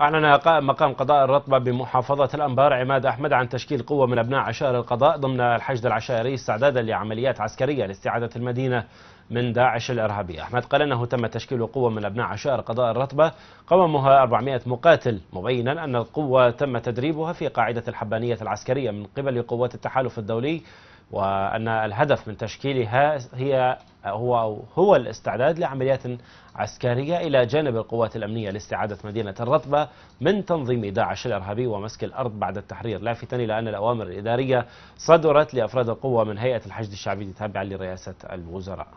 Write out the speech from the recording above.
أعلن مقام قضاء الرطبة بمحافظة الأنبار عماد أحمد عن تشكيل قوة من أبناء عشائر القضاء ضمن الحشد العشائري استعدادا لعمليات عسكرية لاستعادة المدينة من داعش الإرهابي أحمد قال أنه تم تشكيل قوة من أبناء عشائر قضاء الرطبة قوامها 400 مقاتل مبينا أن القوة تم تدريبها في قاعدة الحبانية العسكرية من قبل قوات التحالف الدولي وأن الهدف من تشكيلها هي هو هو الاستعداد لعمليات عسكرية إلى جانب القوات الأمنية لاستعادة مدينة الرطبة من تنظيم داعش الإرهابي ومسك الأرض بعد التحرير. لافتا إلى أن الأوامر الإدارية صدرت لأفراد القوة من هيئة الحشد الشعبي التابعة لرئاسة الوزراء.